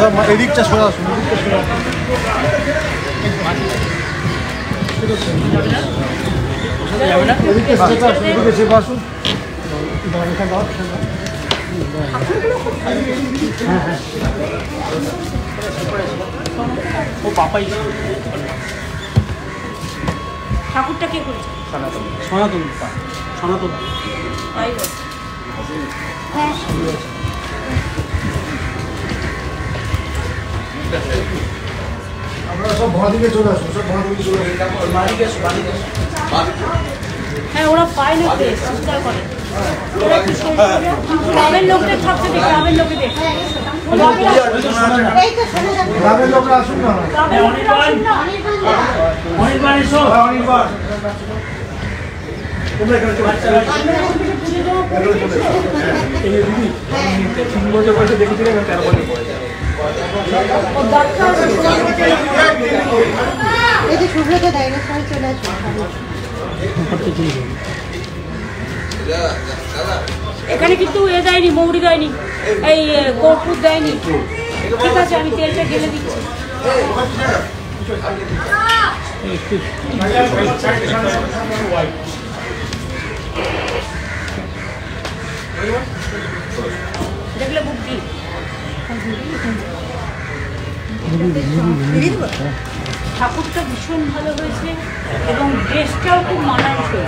এদিকটা সরে আসুন এদিকটা আসুন এদিকে আসুন এদিকে চেপে। ও ঠাকুরটা কে করেছে? সনাতন। সনাতন। সনাতন তাই সব দিকে চলে আসুন সব দিকে চলে আসুন হ্যাঁ ওরা পায় না করে। শেষ করে, গ্রামের লোকদের থাকতে দে গ্রামের লোকেদের গ্রামের লোকরা আসুন না। না। এসো অনেকবার তিন বছর বয়সে দেখেছিলাম তেরো বছর? এই যে সুব্রত ডাইনোসর চলে এখানে কিন্তু এ দেয়নি মৌরি দেয়নি এই এ, দেয়নি। ঠিক আছে আমি তেলটা ঢেলে দিচ্ছি। দেখলে বুদ্ধি। ঠাকুরটা ভীষণ ভালো হয়েছে এবং ড্রেসটাও খুব মানানসই।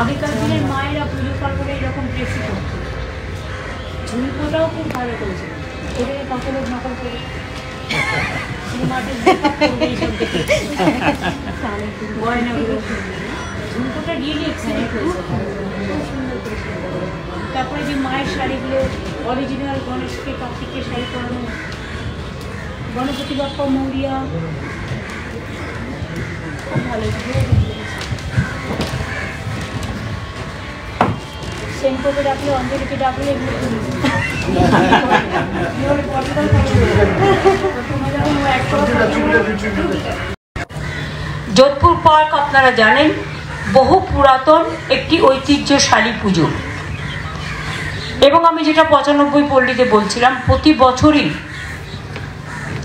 আগেকার দিনের মায়েরা পুজো পার্বণে এরকম ড্রেসই করতো ঝুমকোটাও খুব ভালো করেছে। করে কাপড়ের নকল করে। গয়নাগুলো। ঝুমকোটা রিয়েলি এক্সেলেন্ট খুব সুন্দর করেছে। তারপরে যে মায়ের শাড়িগুলো অরিজিনাল গণেশকে কার্তিকের শাড়ি পরানো, গণপতি বাপ্পা মৌরিয়া খুব ভালো সেনকোকে ডাকলে, অঞ্জলিকে ডাকলে যোধপুর পার্ক আপনারা জানেন, বহু পুরাতন একটি ঐতিহ্যশালী পুজো। এবং আমি যেটা পঁচানব্বই পল্লীতে বলছিলাম, প্রতি বছরই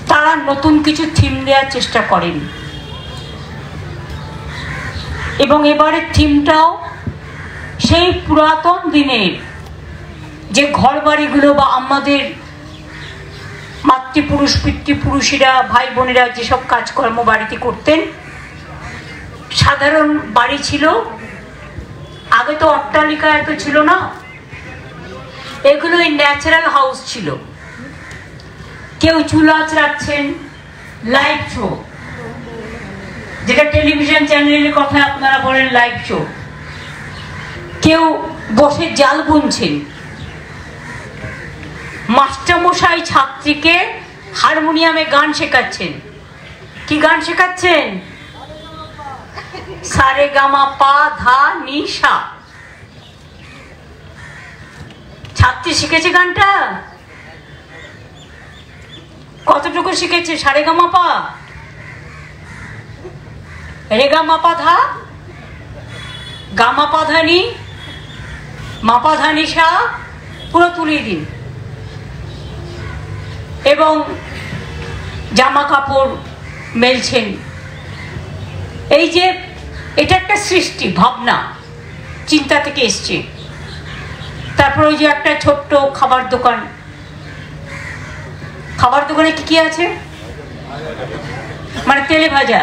তারা নতুন কিছু থিম দেওয়ার চেষ্টা করেন। এবং এবারের থিমটাও সেই পুরাতন দিনের যে ঘর বাড়িগুলো বা আমাদের মাতৃপুরুষ, পিতৃপুরুষেরা ভাই বোনেরা যেসব কাজকর্ম বাড়িতে করতেন, সাধারণ বাড়ি ছিল। আগে তো অট্টালিকা এত ছিল না। এগুলো ন্যাচারাল হাউস ছিল। কেউ চুলাচ রাখছেন লাইভ শো যেটা টেলিভিশন চ্যানেলের কথা আপনারা বলেন লাইভ শো কেউ বসে জাল বুনছেন। মাস্টারমশাই ছাত্রীকে হারমোনিয়ামে গান শেখাচ্ছেন। কি গান শেখাচ্ছেন? সারে গামা পা ধা নি সা ছাত্রী শিখেছে গানটা? কতটুকু শিখেছে? সারে গামা পা রেগা মাপা ধা। গামা পাধানি মাপা ধানি সা। পুরো তুলিয়ে দিন। এবং জামা কাপড় মেলছেন। এই যে, এটা একটা সৃষ্টি, ভাবনা। চিন্তা থেকে এসছে। তারপর ওই যে একটা ছোট্ট খাবার দোকান। খাবার দোকানে কি কি আছে? মানে তেলে ভাজা।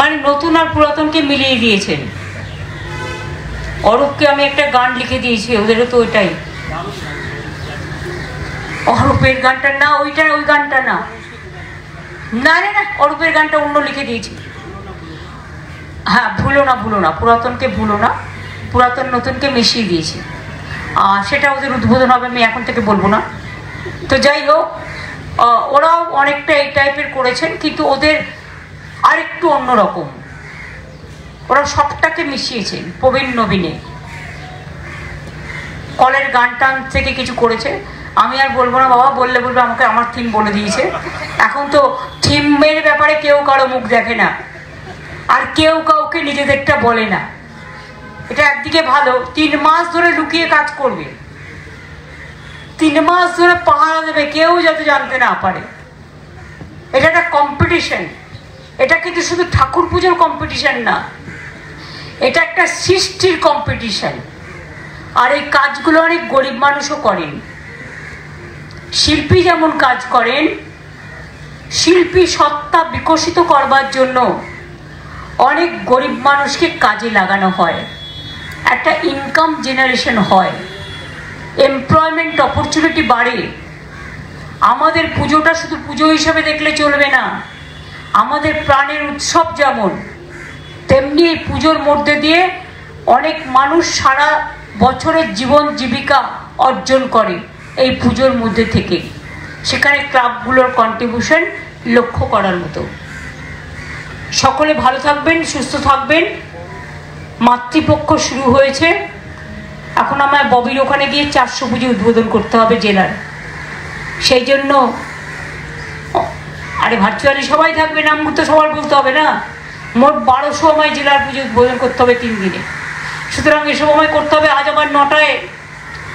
মানে নতুন আর পুরাতনকে মিলিয়ে দিয়েছেন। অরূপকে আমি একটা গান লিখে দিয়েছি, ওদেরও তো ওইটাই। অরূপের গানটা না ওইটা ওই গানটা না না না, অরূপের গানটা অন্য লিখে দিয়েছি। হ্যাঁ ভুলো না ভুলো না। পুরাতনকে ভুলো না। পুরাতন নতুনকে মিশিয়ে দিয়েছি। সেটা ওদের উদ্বোধন হবে, আমি এখন থেকে বলব না। তো যাই হোক ওরাও অনেকটা এই টাইপের করেছেন, কিন্তু ওদের আরেকটু অন্যরকম। ওরা সবটাকে মিশিয়েছেন, প্রবীণ, নবীনে। কলের গান টান থেকে কিছু করেছে। আমি আর বলব না বাবা, বললে বলবে, আমাকে আমার থিম বলে দিয়েছে। এখন তো থিমের ব্যাপারে কেউ কারও মুখ দেখে না। আর কেউ কাউকে নিজেদেরটা বলে না। এটা একদিকে ভালো, তিন মাস ধরে লুকিয়ে কাজ করবে। তিন মাস ধরে পাহারা দেবে, কেউ যাতে জানতে না পারে। এটা একটা কম্পিটিশন এটা কিন্তু শুধু ঠাকুর পুজোর কম্পিটিশন না। এটা একটা সৃষ্টির কম্পিটিশন আর এই কাজগুলো অনেক গরিব মানুষও করেন। শিল্পী যেমন কাজ করেন, শিল্পী সত্তা বিকশিত করবার জন্য অনেক গরিব মানুষকে কাজে লাগানো হয়। একটা ইনকাম জেনারেশন হয়। এমপ্লয়মেন্ট অপরচুনিটি বাড়ে। আমাদের পুজোটা শুধু পুজো হিসাবে দেখলে চলবে না। আমাদের প্রাণের উৎসব যেমন, তেমনি এই পুজোর মধ্যে দিয়ে অনেক মানুষ সারা বছরের জীবন জীবিকা অর্জন করে এই পুজোর মধ্যে থেকে। সেখানে ক্লাবগুলোর কন্ট্রিবিউশন লক্ষ্য করার মতো। সকলে ভালো থাকবেন, সুস্থ থাকবেন। মাতৃপক্ষ শুরু হয়েছে। এখন আমায় ববির ওখানে গিয়ে চারশো পুজো উদ্বোধন করতে হবে জেলার। সেই জন্য আরে ভার্চুয়ালি সবাই থাকবে, নাম তো সবার বলতে হবে না। মোট বারোশো আমায় জেলার পুজো উদ্বোধন করতে হবে তিন দিনে। সুতরাং এসব আমায় করতে হবে। আজ আবার নটায়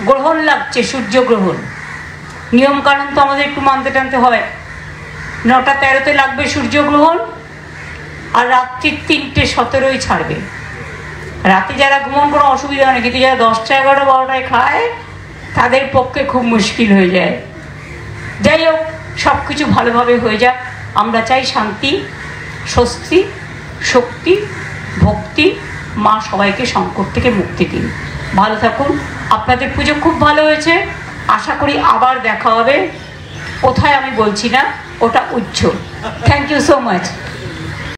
গ্রহণ লাগছে সূর্যগ্রহণ নিয়মকানুন তো আমাদের একটু মানতে টানতে হয় নটা তেরোতে লাগবে সূর্যগ্রহণ আর রাত্রির তিনটে সতেরোই ছাড়বে। রাতে যারা ঘুমন কোনো অসুবিধা নেই কিন্তু যারা দশটা, এগারোটা, বারোটায় খায়, তাদের পক্ষে খুব মুশকিল হয়ে যায়। যাই হোক সব কিছু ভালোভাবে হয়ে যাক। আমরা চাই শান্তি, স্বস্তি, শক্তি, ভক্তি, মা সবাইকে সংকট থেকে মুক্তি দিন। ভালো থাকুন। আপনাদের পুজো খুব ভালো হয়েছে। আশা করি আবার দেখা হবে। কোথায় আমি বলছি না, ওটা উচ্চ থ্যাংক ইউ সো মাচ